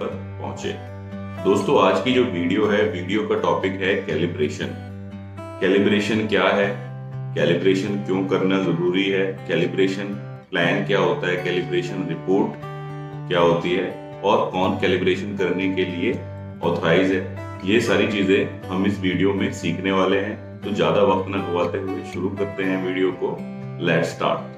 पर पहुँचे। दोस्तों, आज की जो वीडियो है, वीडियो का टॉपिक है कैलिब्रेशन कैलिब्रेशन क्या है? कैलिब्रेशन क्यों करना ज़रूरी है? कैलिब्रेशन प्लान क्या होता है? कैलिब्रेशन रिपोर्ट क्या होती है? और कौन कैलिब्रेशन करने के लिए ऑथराइज है? ये सारी चीज़ें हम इस वीडियो में सीखने वाले हैं। तो ज़्यादा वक्त न गवाते हुए शुरू करते हैं वीडियो को। लेट स्टार्ट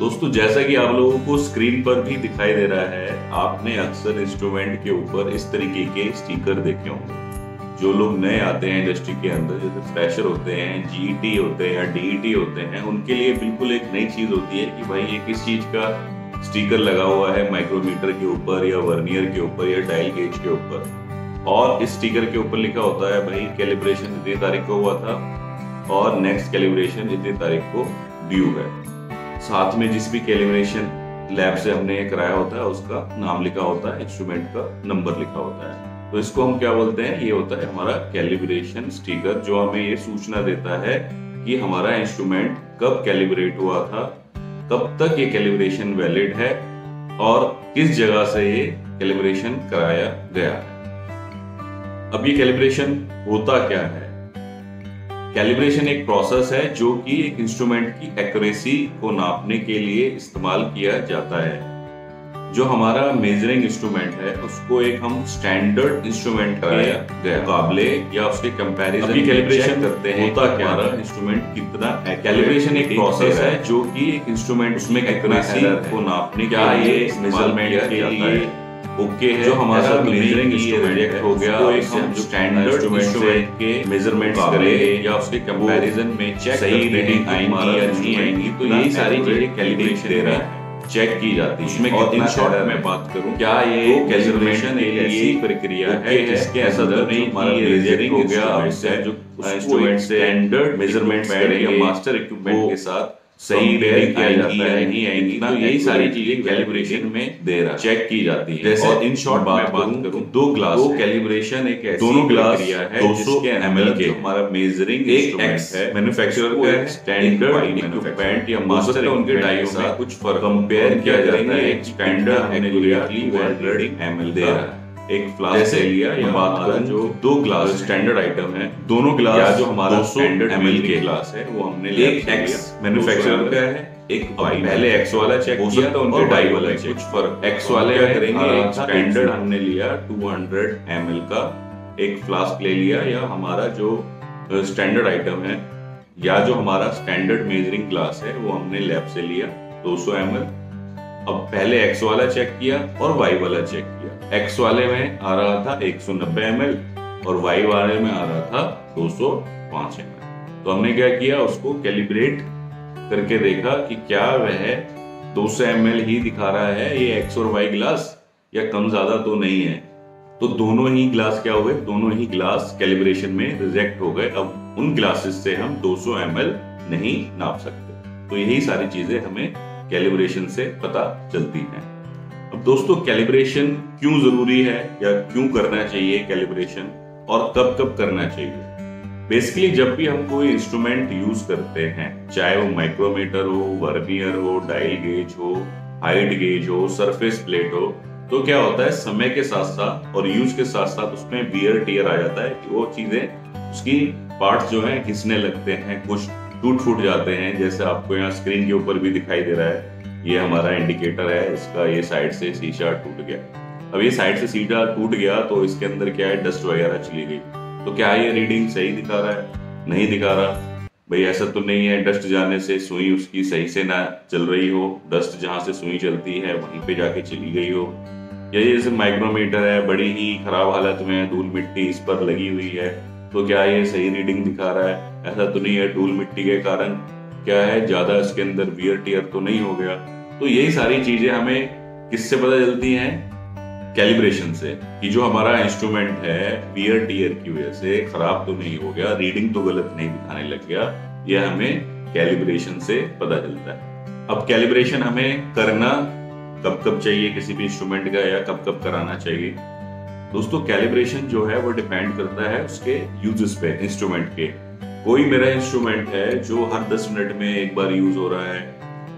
दोस्तों, जैसा कि आप लोगों को स्क्रीन पर भी दिखाई दे रहा है, आपने अक्सर इंस्ट्रूमेंट के ऊपर इस तरीके के स्टिकर देखे होंगे। जो लोग नए आते हैं इंडस्ट्री के अंदर, जैसे फ्रेशर होते हैं जीईटी होते हैं या डीईटी होते हैं, उनके लिए बिल्कुल एक नई चीज़ होती है कि भाई, ये किस चीज़ का स्टिकर लगा हुआ है माइक्रोमीटर के ऊपर या वर्नियर के ऊपर या डायल गेज के ऊपर। और इस स्टिकर के ऊपर लिखा होता है, भाई कैलिब्रेशन इतनी तारीख को हुआ था और नेक्स्ट कैलिब्रेशन इतनी तारीख को ड्यू है। साथ में जिस भी कैलिब्रेशन लैब से हमने कराया होता है, उसका नाम लिखा होता है इंस्ट्रूमेंट का नंबर लिखा होता है। तो इसको हम क्या बोलते हैं? ये होता है हमारा कैलिब्रेशन स्टिकर जो हमें ये सूचना देता है कि हमारा इंस्ट्रूमेंट कब कैलिब्रेट हुआ था, कब तक ये कैलिब्रेशन वैलिड है, और किस जगह से ये कैलिब्रेशन कराया गया है। अब ये कैलिब्रेशन होता क्या है? कैलिब्रेशन एक प्रोसेस है जो कि एक इंस्ट्रूमेंट की एक्यूरेसी को नापने के लिए इस्तेमाल किया जाता है। जो हमारा मेजरिंग इंस्ट्रूमेंट है उसको एक हम स्टैंडर्ड इंस्ट्रूमेंट कराया मुकाबले या उसके कंपैरिजन कैलिब्रेशन करते हैं होता क्या? हमारा है? इंस्ट्रूमेंट कितना कैलिब्रेशन एक प्रोसेस है। जो कि एक इंस्ट्रूमेंट उसमें एक्यूरेसी को नापने क्या के ये measurement के लिए है? ओके है जो हमारा तो instrument reject है, गया उसको एक हम स्टैंडर्ड इंस्ट्रूमेंट के मेजरमेंट्स मुकाबले करें या उसके कंपैरिजन में चेक सही हमारा आएँगी या नहीं आएँगी तो यही सारी चीज़ें कैलिब्रेशन दे रहा है चेक की जाती है। उसमें और कितना इन शॉर्ट में बात करूँ क्या ये तो कैलिब्रेशन एक ऐसी प्रक्रिया है जिसके ऐसा अंदर तो नहीं हमारा रिजेक्ट हो गया उससे है, जो इंस्ट्रूमेंट से standard मेजरमेंट्स equipment करें या मास्टर इक्विपमेंट के साथ सही reading किया जाता या है नहीं आएँगी, तो यही सारी चीज़ें कैलिब्रेशन में दे रहा है। चेक की जाती है। जैसे इन शॉर्ट बात करूँ दो ग्लास दो कैलिब्रेशन एक ऐसी दोनों ग्लास है 200 जिसके ml के। हमारा मेजरिंग एक X है उसको का स्टैंडर्ड इक्विपमेंट या मास्टर उनके डाई में कुछ फ़र्क कंपेयर किया जाता है। एक स्टैंडर्ड लिया 200 ml दे रहा है। एक फ्लास्क ले लिया या बात करूँ जो दो ग्लास स्टैंडर्ड आइटम है। दोनों ग्लास या जो हमारा स्टैंडर्ड एमएल के ग्लास है वो हमने लिया। एक X manufacturer का है? एक Y पहले एक्स वाला चेक हो किया है उनके डाई वाला चेक कुछ फ़र्क। एक्स वाले क्या करेंगे, स्टैंडर्ड हमने लिया 200 ml का एक फ्लास्क ले लिया या हमारा जो स्टैंडर्ड आइटम है या जो हमारा स्टैंडर्ड मेजरिंग ग्लास है वो हमने लैब से लिया 200 ml अब पहले एक्स वाला चेक किया और वाई वाला चेक किया। एक्स वाले में आ रहा था 190 ml और वाई वाले में आ रहा था 205 ml तो हमने क्या किया? उसको कैलिब्रेट करके देखा कि क्या वह 200 ml ही दिखा रहा है, ये एक्स और वाई ग्लास या कम ज़्यादा तो नहीं है। तो दोनों ही ग्लास क्या हुए? दोनों ही ग्लास कैलिब्रेशन में रिजेक्ट हो गए। अब उन ग्लासेस से हम 200 ml नहीं नाप सकते। तो यही सारी चीज़ें हमें कैलिब्रेशन से पता चलती हैं। अब दोस्तों कैलिब्रेशन क्यों ज़रूरी है या क्यों करना चाहिए कैलिब्रेशन और कब कब करना चाहिए? बेसिकली जब भी हम कोई इंस्ट्रूमेंट यूज़ करते हैं, चाहे वो माइक्रोमीटर हो वर्नियर हो डायल गेज हो हाइट गेज हो सरफेस प्लेट हो तो क्या होता है, समय के साथ साथ और यूज़ के साथ साथ उसमें वियर टीयर आ जाता है कि वो चीज़ें, उसकी पार्ट्स जो है घिसने लगते हैं, कुछ टूट फूट जाते हैं, जैसे आपको यहाँ स्क्रीन के ऊपर भी दिखाई दे रहा है। ये हमारा इंडिकेटर है, इसका ये साइड से शीशा टूट गया। अब ये साइड से शीशा टूट गया तो इसके अंदर क्या है डस्ट वगैरह चली गई। तो क्या ये रीडिंग सही दिखा रहा है? नहीं दिखा रहा। भाई, ऐसा तो नहीं है डस्ट जाने से सुई उसकी सही से ना चल रही हो। डस्ट जहाँ से सुई चलती है, वहीं पे जाके चली गई हो। या ये जैसे माइक्रोमीटर है, बड़ी ही खराब हालत में धूल मिट्टी इस पर लगी हुई है। तो क्या ये सही रीडिंग दिखा रहा है? ऐसा तो नहीं है, धूल मिट्टी के कारण। क्या है, ज़्यादा इसके अंदर वियर टीयर तो नहीं हो गया? तो यही सारी चीज़ें हमें किससे पता चलती हैं? कैलिब्रेशन से, कि जो हमारा इंस्ट्रूमेंट है वियर टीयर की वजह से खराब तो नहीं हो गया रीडिंग तो गलत नहीं दिखाने लग गया यह हमें कैलिब्रेशन से पता चलता है। अब कैलिब्रेशन हमें करना कब कब चाहिए? किसी भी इंस्ट्रूमेंट का या कब कब कराना चाहिए? दोस्तों कैलिब्रेशन जो है, वो डिपेंड करता है उसके यूजेस पे इंस्ट्रूमेंट के। कोई मेरा इंस्ट्रूमेंट है जो हर 10 मिनट में एक बार यूज़ हो रहा है,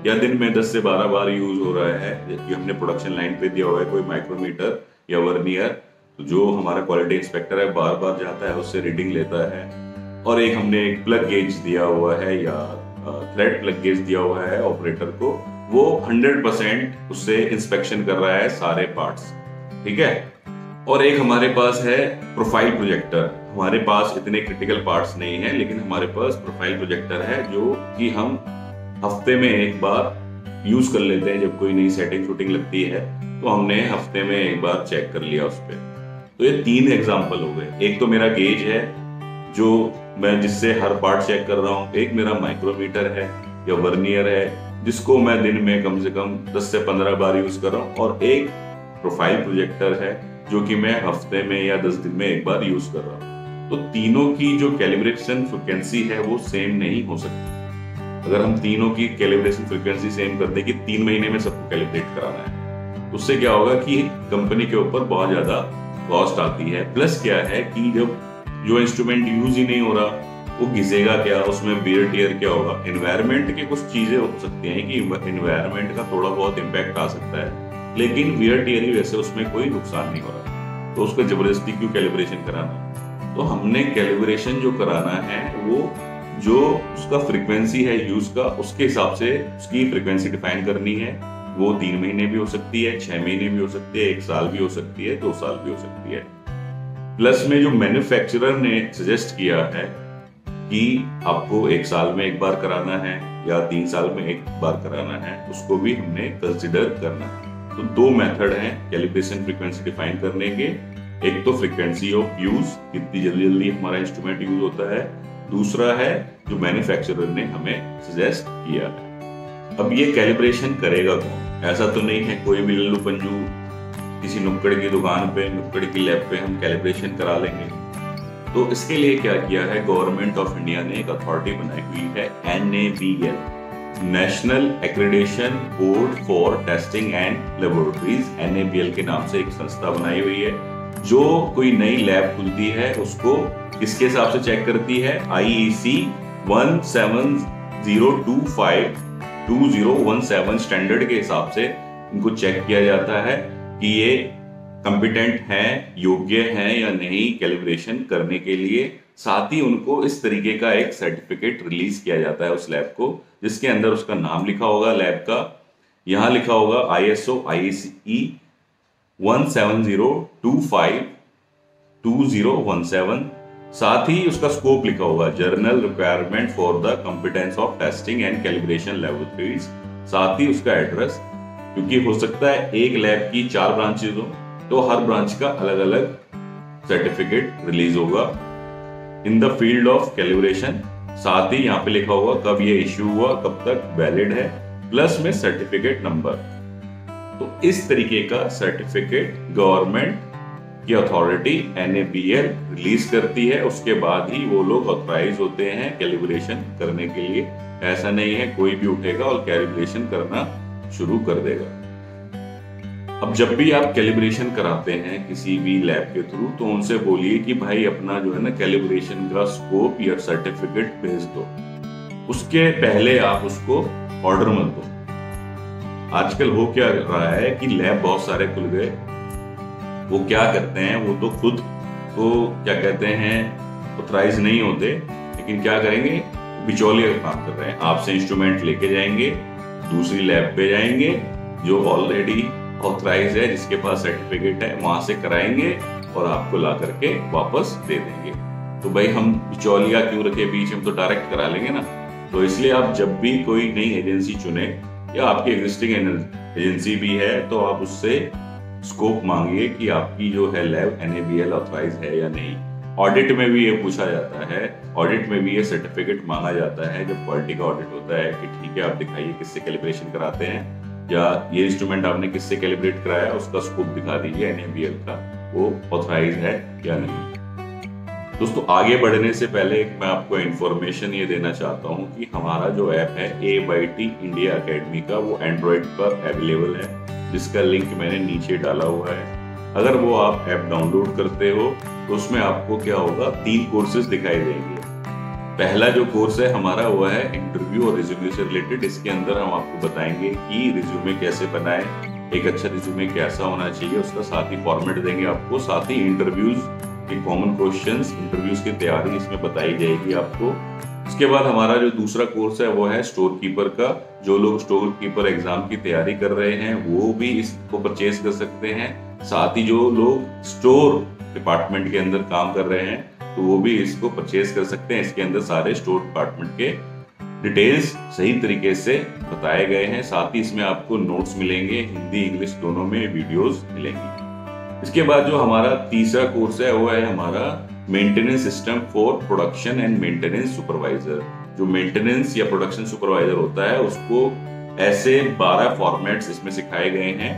या दिन में 10 से 12 बार यूज़ हो रहा है कि हमने प्रोडक्शन लाइन पे दिया हुआ है, कोई माइक्रोमीटर या वर्नियर तो जो हमारा क्वालिटी इंस्पेक्टर है बार बार जाता है, उससे रीडिंग लेता है, और एक हमने एक प्लग गेज दिया हुआ है, या थ्रेड प्लग गेज दिया हुआ है ऑपरेटर को, वो 100 परसेंट उससे इंस्पेक्शन कर रहा है सारे पार्ट्स ठीक है? और एक हमारे पास है प्रोफ़ाइल प्रोजेक्टर हमारे पास इतने क्रिटिकल पार्ट्स नहीं है, लेकिन हमारे पास प्रोफ़ाइल प्रोजेक्टर है जो कि हम हफ़्ते में एक बार यूज़ कर लेते हैं जब कोई नई सेटिंग शूटिंग लगती है तो हमने हफ़्ते में एक बार चेक कर लिया उस पर तो ये तीन एग्ज़ाम्पल हो गए। एक तो मेरा गेज है, जो मैं जिससे हर पार्ट चेक कर रहा हूँ। एक मेरा माइक्रोमीटर है, या वर्नियर है, जिसको मैं दिन में कम से कम 10 से 15 बार यूज़ कर रहा हूँ। और एक प्रोफ़ाइल प्रोजेक्टर है जो कि मैं हफ़्ते में या 10 दिन में एक बार यूज़ कर रहा हूँ। तो तीनों की जो कैलिब्रेशन फ्रिक्वेंसी है, वो सेम नहीं हो सकती। अगर हम तीनों की कैलिब्रेशन फ्रिक्वेंसी सेम कर दें कि तीन महीने में सबको कैलिब्रेट कराना है तो उससे क्या होगा कि कंपनी के ऊपर बहुत ज़्यादा कॉस्ट आती है। प्लस क्या है कि जब जो इंस्ट्रूमेंट यूज़ ही नहीं हो रहा, वो घिसेगा क्या? उसमें बियर टीयर क्या होगा? इन्वायरमेंट की कुछ चीज़ें हो सकती हैं कि इन्वायरमेंट का थोड़ा बहुत इम्पैक्ट आ सकता है। लेकिन वियर टीयर ही वैसे उसमें कोई नुकसान नहीं हो रहा तो उसको ज़बरदस्ती क्यों कैलिब्रेशन कराना तो हमने कैलिब्रेशन जो कराना है, वो जो उसका फ्रीक्वेंसी है यूज़ का, उसके हिसाब से उसकी फ्रीक्वेंसी डिफाइन करनी है। वो तीन महीने भी हो सकती है, छह महीने भी हो सकती है, एक साल भी हो सकती है, दो साल भी हो सकती है। प्लस में जो मैन्युफैक्चरर ने सजेस्ट किया है कि आपको एक साल में एक बार कराना है या तीन साल में एक बार कराना है, उसको भी हमने कंसिडर करना है। तो दो मेथड हैं कैलिब्रेशन फ्रीक्वेंसी डिफाइन करने के। एक तो फ्रीक्वेंसी ऑफ़ यूज़ कितनी जल्दी जल्दी हमारा इंस्ट्रूमेंट यूज़ होता है। दूसरा है, जो मैन्युफैक्चरर ने हमें सजेस्ट किया है। अब ये कैलिब्रेशन करेगा कौन? ऐसा तो नहीं है कोई भी लल्लू पंजू, किसी नुक्कड़ की दुकान पे, नुक्कड़ की लैब पे हम कैलिब्रेशन करा लेंगे। तो इसके लिए क्या किया है? गवर्नमेंट ऑफ़ इंडिया ने एक अथॉरिटी बनाई हुई है N A B L national accreditation board for testing and laboratories N के नाम से एक संस्था बनाई हुई है। जो कोई नई लैब खुलती है, उसको किसके हिसाब से चेक करती है? I E C one seven zero two five two zero one seven standard के हिसाब से इनको चेक किया जाता है कि ये कंपिटेंट हैं, योग्य हैं या नहीं कैलिब्रेशन करने के लिए। साथ ही उनको इस तरीके का एक सर्टिफिकेट रिलीज़ किया जाता है उस लैब को, जिसके अंदर उसका नाम लिखा होगा लैब का। यहाँ लिखा होगा I S O I E one seven zero two five two zero one seven साथ ही उसका स्कोप लिखा होगा general requirement for the competence of testing and calibration laboratories साथ ही उसका एड्रेस क्योंकि हो सकता है एक लैब की चार ब्रांचेज हो तो हर ब्रांच का अलग अलग सर्टिफिकेट रिलीज़ होगा। In the field of calibration साथ ही यहाँ पे लिखा होगा कब ये इश्यू हुआ, कब तक वैलिड है प्लस में सर्टिफिकेट नंबर तो इस तरीके का सर्टिफिकेट गवर्नमेंट की अथॉरिटी एन रिलीज़ करती है। उसके बाद ही वो लोग ऑथराइज होते हैं कैलिब्रेशन करने के लिए। ऐसा नहीं है, कोई भी उठेगा और कैलिब्रेशन करना शुरू कर देगा। अब जब भी आप कैलिब्रेशन कराते हैं किसी भी लैब के थ्रू तो उनसे बोलिए कि भाई अपना जो है ना कैलिब्रेशन का स्कोप या सर्टिफिकेट भेज दो। उसके पहले आप उसको ऑर्डर मत दो। आजकल हो क्या रहा है कि लैब बहुत सारे खुल गए। वो क्या करते हैं, वो तो खुद को क्या कहते हैं ऑथराइज नहीं होते, लेकिन क्या करेंगे? बिचौलिया काम कर रहे हैं। आपसे इंस्ट्रूमेंट लेके जाएँगे, दूसरी लैब पे जाएँगे, जो ऑलरेडी ऑथराइज है, जिसके पास सर्टिफिकेट है, वहाँ से कराएँगे और आपको ला करके वापस दे देंगे। तो भाई हम बिचौलिया क्यों रखे बीच हम तो डायरेक्ट करा लेंगे ना। तो इसलिए आप जब भी कोई नई एजेंसी चुने, या आपकी एग्जिस्टिंग एजेंसी भी है तो आप उससे स्कोप मांगिए कि आपकी जो है लैब एन ऑथराइज है या नहीं। ऑडिट में भी ये पूछा जाता है। ऑडिट में भी ये सर्टिफिकेट मांगा जाता है, जब क्वालिटी का ऑडिट होता है कि ठीक है, आप दिखाइए किससे कैलिब्रेशन कराते हैं। या ये इंस्ट्रूमेंट आपने किससे कैलिब्रेट कराया उसका स्कोप दिखा दीजिए एन का। वो ऑथराइज है या नहीं? दोस्तों आगे बढ़ने से पहले मैं आपको इन्फॉर्मेशन ये देना चाहता हूँ कि हमारा जो ऐप है A by T India academy का वो एंड्रॉइड पर अवेलेबल है। जिसका लिंक मैंने नीचे डाला हुआ है। अगर वो आप ऐप डाउनलोड करते हो तो उसमें आपको क्या होगा? तीन कोर्सेज दिखाई देंगे। पहला जो कोर्स है हमारा वो है इंटरव्यू और रिज्यूमे से रिलेटेड इसके अंदर हम आपको बताएँगे कि रिज्यूमे कैसे बनाए, एक अच्छा रिज्यूमे कैसा होना चाहिए, उसका साथ ही फॉर्मेट देंगे आपको, साथ ही इंटरव्यूज़ के कॉमन क्वेश्चन इंटरव्यूज़ की तैयारी इसमें बताई जाएगी आपको। इसके बाद हमारा जो दूसरा कोर्स है वो है स्टोर कीपर का। जो लोग स्टोर कीपर एग्ज़ाम की तैयारी कर रहे हैं, वो भी इसको परचेज कर सकते हैं। साथ ही जो लोग स्टोर डिपार्टमेंट के अंदर काम कर रहे हैं तो वो भी इसको परचेज कर सकते हैं। इसके अंदर सारे स्टोर डिपार्टमेंट के डिटेल्स सही तरीके से बताए गए हैं। साथ ही इसमें आपको नोट्स मिलेंगे, हिंदी इंग्लिश दोनों में वीडियोस मिलेंगी। इसके बाद जो हमारा तीसरा कोर्स है, वो है हमारा maintenance system for production and maintenance supervisor जो मेंटेनेंस या प्रोडक्शन सुपरवाइजर होता है, उसको ऐसे 12 फॉर्मेट्स इसमें सिखाए गए हैं।